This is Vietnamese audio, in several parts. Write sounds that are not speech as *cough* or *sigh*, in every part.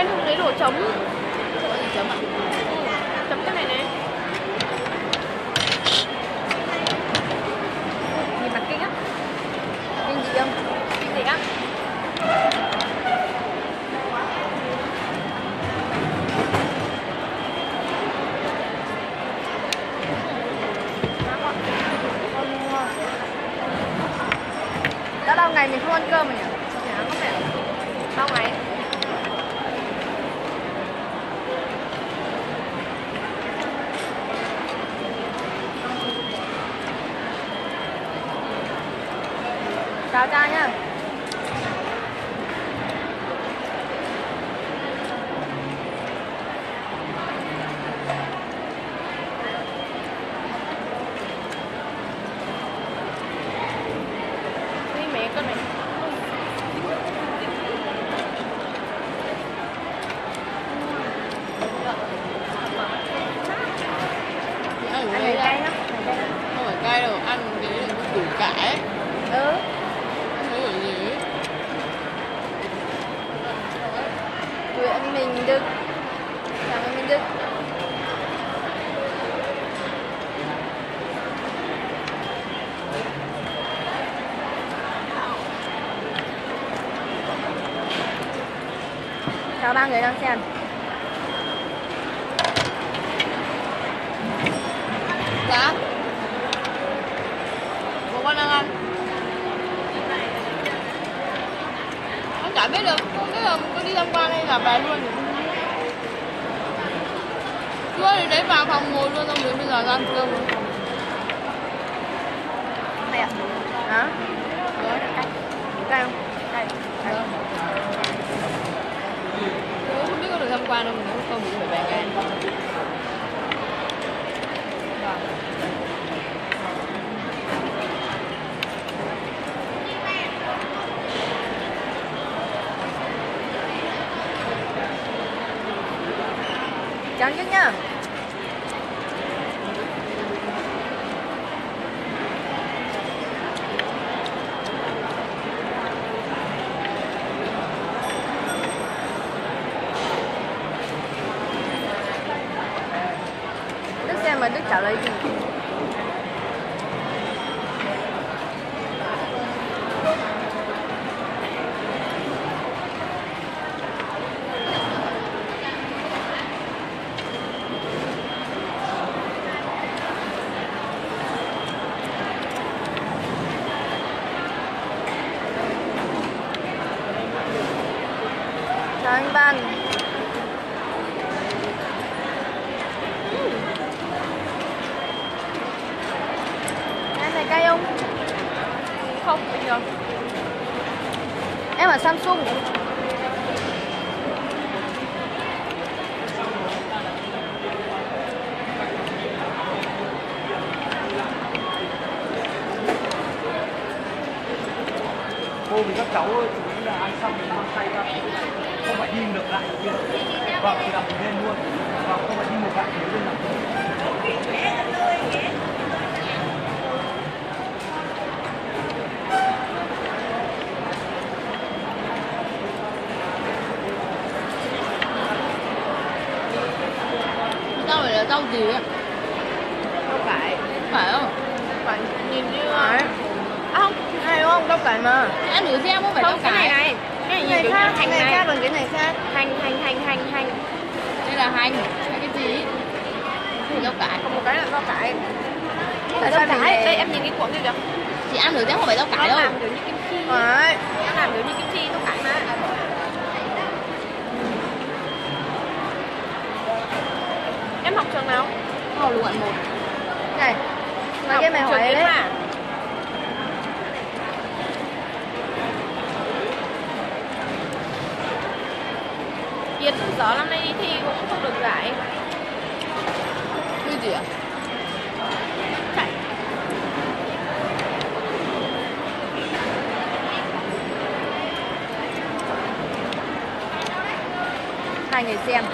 quên không? Lấy đồ trống. Chấm chấm cái này nè nhìn mặt kinh á. Kinh gì không? Kinh gì á. Đã lâu ngày mình không ăn cơm rồi nhỉ Dạ, có mẹ bao ngày chào cha nhá đi mẹ con này ăn ăn này cay lắm không phải cay đâu ăn cái củ cải ừ Nguyễn Minh Đức Chào Nguyễn Minh Đức chào ba người đang xem. Dạ. Bố con đang ăn. Con chả biết được. Biết là có đi tham quan hay là về luôn. Chưa thì đấy vào phòng ngồi luôn xong rồi bây giờ ra ăn cơm. Luôn Mẹ. Hả? Cay cay không? Cay Cay. Tôi không biết có được tham quan không nếu không thì phải về ngay Chán nhất nhá Đức xem mà Đức trả lời gì? Chào anh Văn. Em này cay không? Không, bình thường. Em ở Samsung. Cô vì các cháu yếu là ăn xong thì mang tay ra không phải đi ngược lại. Kia vâng thì đặt lên luôn. Và không phải đi ngược lại thì lên đặt Rau này là rau gì ạ? Rau cải Phải không? Phải nhìn như Phải. À không, Này đúng không? Rau cải mà. Em thử xem không phải rau không, cái cải này này Cái này như khác, hành cái này. khác còn cái này khác Hành, hành, hành, hành, hành. Đây là hành. Cái gì? Rau cải. Còn một cái là rau cải. Rau cải, đây em nhìn cái cuộn kia kìa. Chị ăn thử xem không phải rau Nó cải đâu. làm kiểu như kim chi. Phải Nó làm kiểu như kim chi, rau cải mà. Em học trường nào? Lụ quận 1 Này Mà cái mày hỏi đấy Yến gió năm nay đi thi cũng không được giải. Cái gì ạ? chạy. Hai người xem.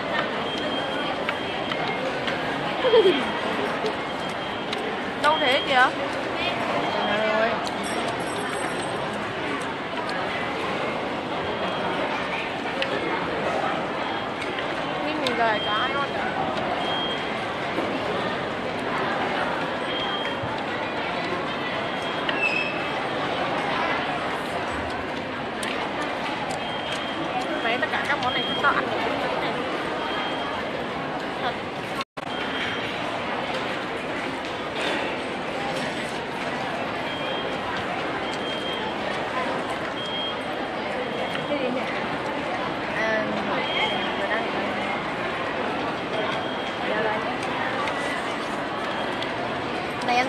*laughs* Đâu thế kìa like, I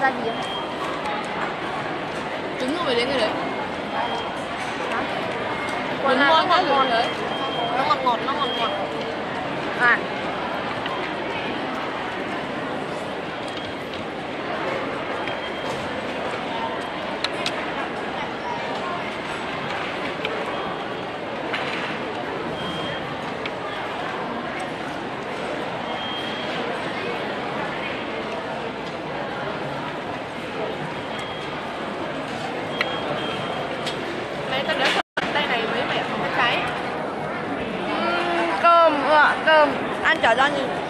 ăn ra gì không trứng không phải đến cái đấy. Hả? Quần ngon quá rồi đấy. Nó ngọt ngọt nó ngọt ngọt. À 假装你